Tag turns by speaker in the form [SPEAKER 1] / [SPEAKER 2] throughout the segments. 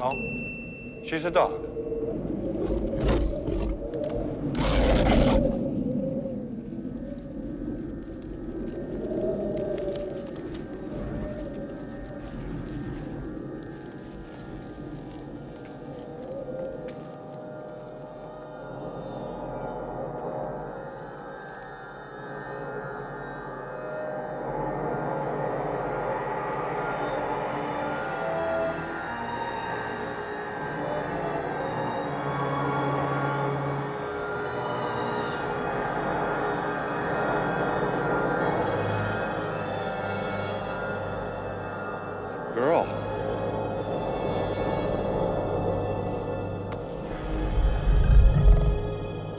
[SPEAKER 1] all. She's a dog.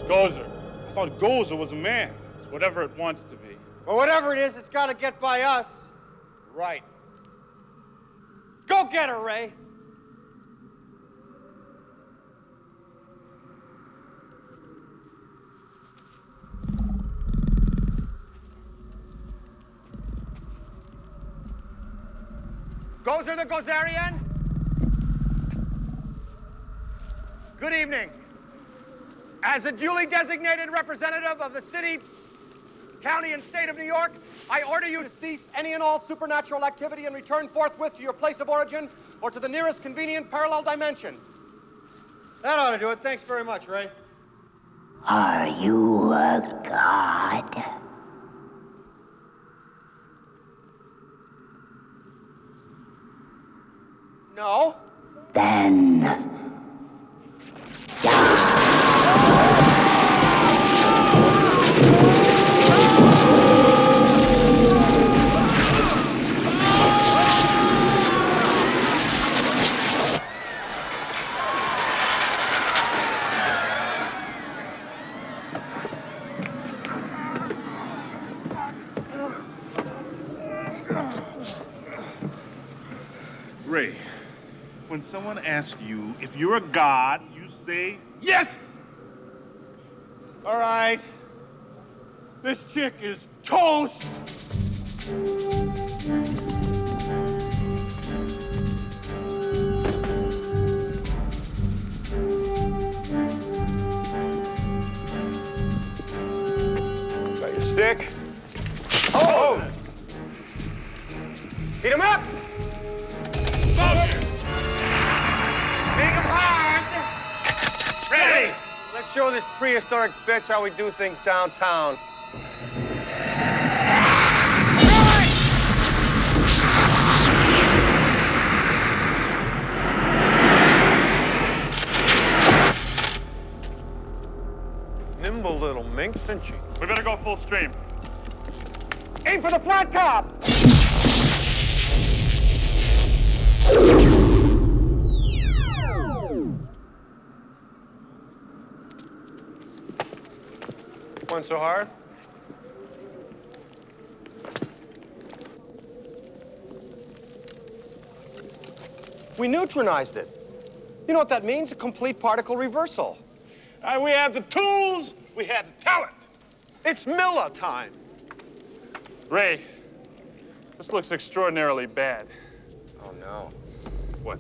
[SPEAKER 2] Gozer. I thought Gozer was a man. It's whatever it wants to be.
[SPEAKER 1] Well, whatever it is, it's got to get by us.
[SPEAKER 2] Right.
[SPEAKER 1] Go get her, Ray. Gozer the Gozerian? Good evening. As a duly designated representative of the city, county, and state of New York, I order you to cease any and all supernatural activity and return forthwith to your place of origin or to the nearest convenient parallel dimension. That ought to do it. Thanks very much, Ray.
[SPEAKER 3] Are you a god?
[SPEAKER 1] No.
[SPEAKER 3] Then.
[SPEAKER 2] When someone asks you if you're a god, you say yes.
[SPEAKER 1] All right. This chick is toast. Got your stick? Oh! Beat him up! Show this prehistoric bitch how we do things downtown. Nimble little mink, isn't she?
[SPEAKER 2] We better go full stream.
[SPEAKER 1] Aim for the flat top! One so hard? We neutronized it. You know what that means? A complete particle reversal.
[SPEAKER 2] And we have the tools, we have the talent.
[SPEAKER 1] It's Miller time.
[SPEAKER 2] Ray, this looks extraordinarily bad.
[SPEAKER 1] Oh, no.
[SPEAKER 2] What?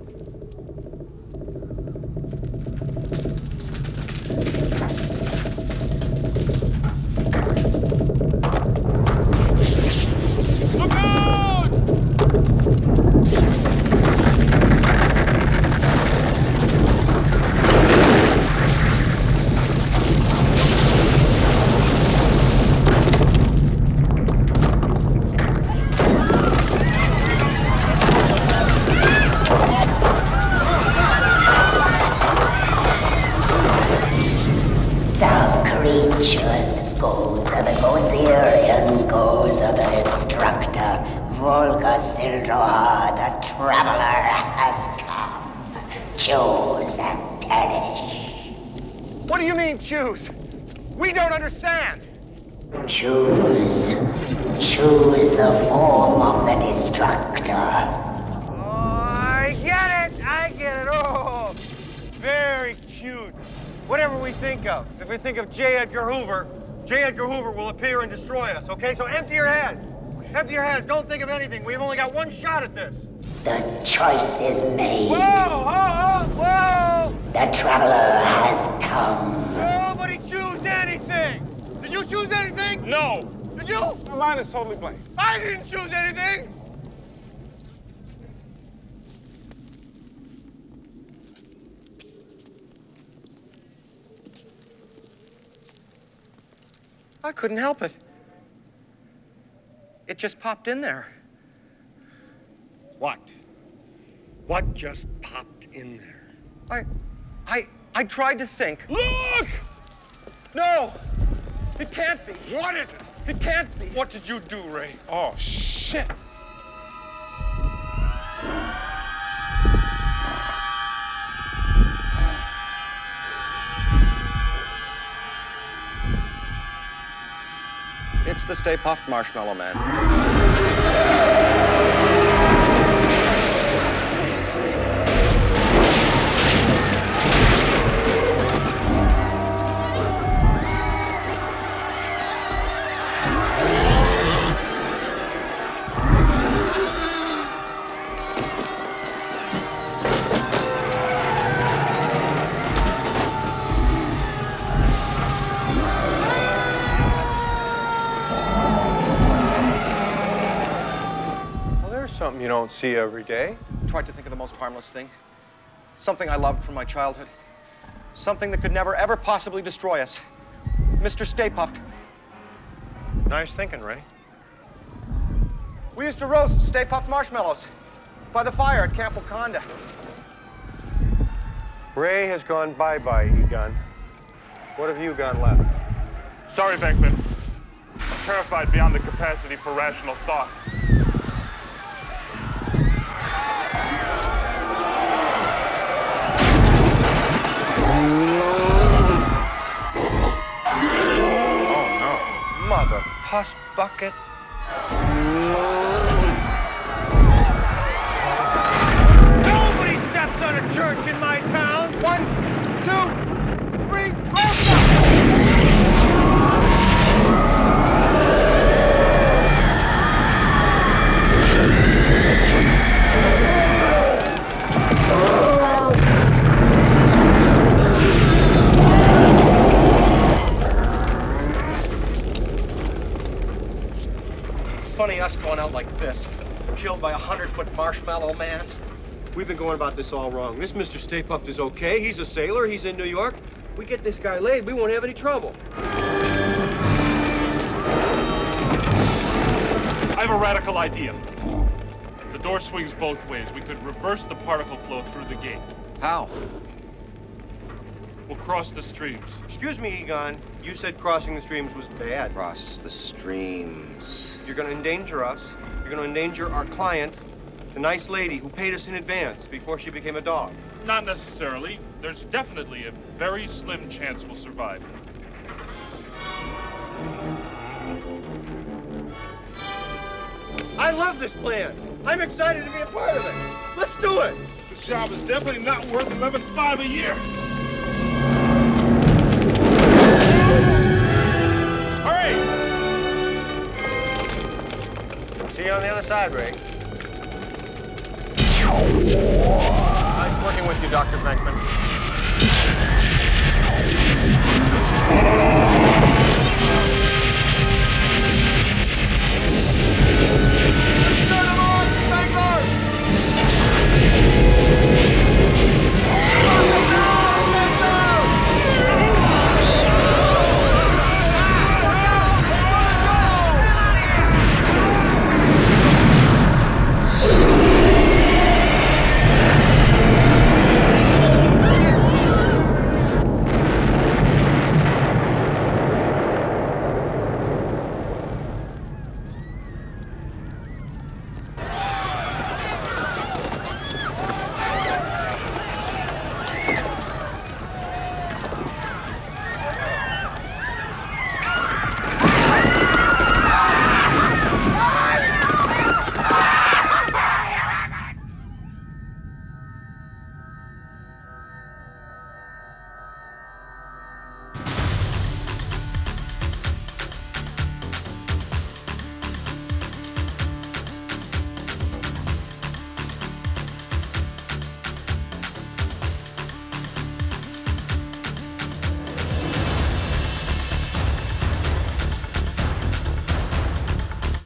[SPEAKER 3] Creatures Gozer the Gozerian, Gozer the destructor, Volguus Zildrohar, the traveler has come. Choose and perish.
[SPEAKER 1] What do you mean, choose? We don't understand.
[SPEAKER 3] Choose. Choose the form of the destructor.
[SPEAKER 1] Oh, I get it. I get it. Oh, very cute. Whatever we think of. If we think of J. Edgar Hoover, J. Edgar Hoover will appear and destroy us, okay? So empty your heads. Empty your heads. Don't think of anything. We've only got one shot at this.
[SPEAKER 3] The choice is made.
[SPEAKER 4] Whoa, whoa, whoa!
[SPEAKER 3] The traveler has come.
[SPEAKER 4] Nobody choose anything! Did you choose anything?
[SPEAKER 5] No!
[SPEAKER 4] Did you?
[SPEAKER 5] My mind is totally blank.
[SPEAKER 4] I didn't choose anything! I couldn't help it. It just popped in there.
[SPEAKER 2] What? What just popped in there?
[SPEAKER 4] I, I, I tried to think.
[SPEAKER 5] Look!
[SPEAKER 4] No! It can't be.
[SPEAKER 2] What is it?
[SPEAKER 4] It can't be.
[SPEAKER 2] What did you do, Ray?
[SPEAKER 5] Oh, shit.
[SPEAKER 4] The Stay Puft Marshmallow Man.
[SPEAKER 1] Don't see every day.
[SPEAKER 4] Tried to think of the most harmless thing. Something I loved from my childhood. Something that could never, ever possibly destroy us. Mr. Stay Puft.
[SPEAKER 1] Nice thinking, Ray.
[SPEAKER 4] We used to roast Stay Puft marshmallows by the fire at Camp Waconda.
[SPEAKER 1] Ray has gone bye-bye, Egon. What have you got left?
[SPEAKER 5] Sorry, Venkman. I'm terrified beyond the capacity for rational thought.
[SPEAKER 1] Puss bucket.
[SPEAKER 6] Us going out like this, killed by a hundred-foot marshmallow man.
[SPEAKER 1] We've been going about this all wrong. This Mr. Stay Puft is okay. He's a sailor. He's in New York. We get this guy laid, we won't have any trouble.
[SPEAKER 5] I have a radical idea. The door swings both ways. We could reverse the particle flow through the gate.
[SPEAKER 6] How?
[SPEAKER 5] We'll cross the streams.
[SPEAKER 1] Excuse me, Egon. You said crossing the streams was bad.
[SPEAKER 6] Cross the streams.
[SPEAKER 1] You're going to endanger us. You're going to endanger our client, the nice lady who paid us in advance before she became a dog.
[SPEAKER 5] Not necessarily. There's definitely a very slim chance we'll survive.
[SPEAKER 1] I love this plan. I'm excited to be a part of it. Let's do it.
[SPEAKER 5] This job is definitely not worth 11.5 a year.
[SPEAKER 1] side, Ray.
[SPEAKER 4] Nice working with you, Dr. Venkman.